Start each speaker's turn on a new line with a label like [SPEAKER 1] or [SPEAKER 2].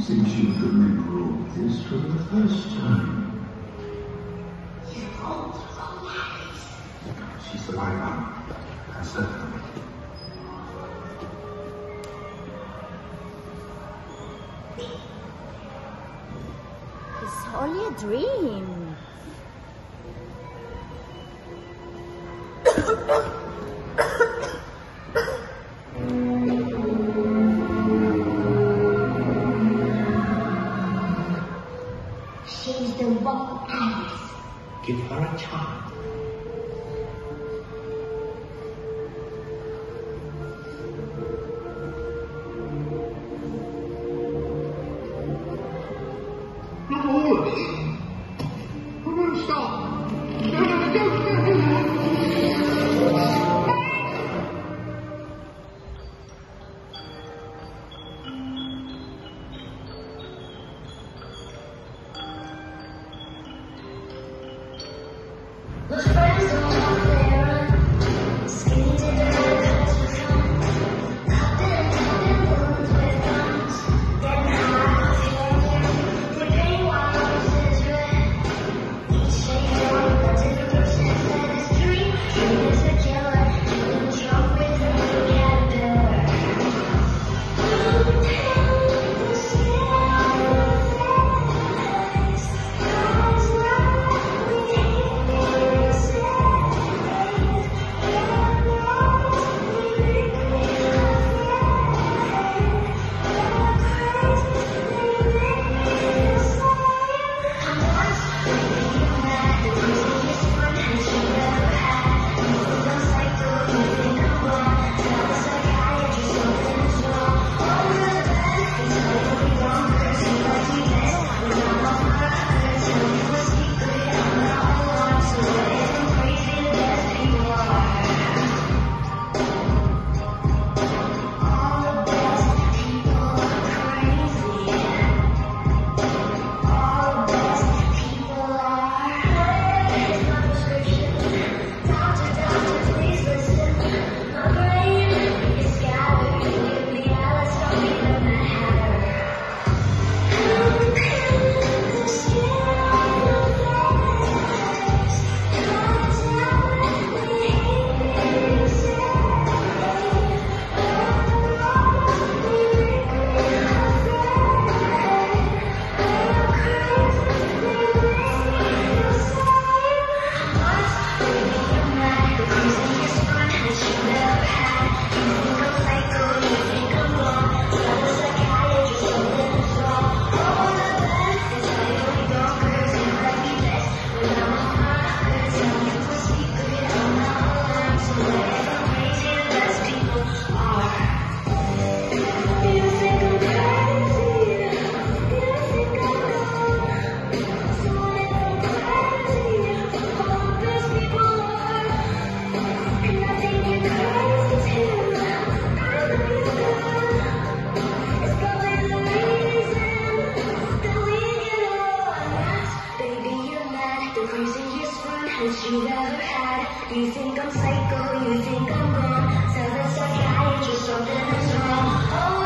[SPEAKER 1] Since you've remembered this for the first time. She's the right one. That's her.
[SPEAKER 2] It's only a dream.
[SPEAKER 3] Give her a child.
[SPEAKER 1] Not all of it. The craziest one that you never had.
[SPEAKER 4] You think I'm psycho, you think I'm gone. Tell the psychiatrist something is wrong. All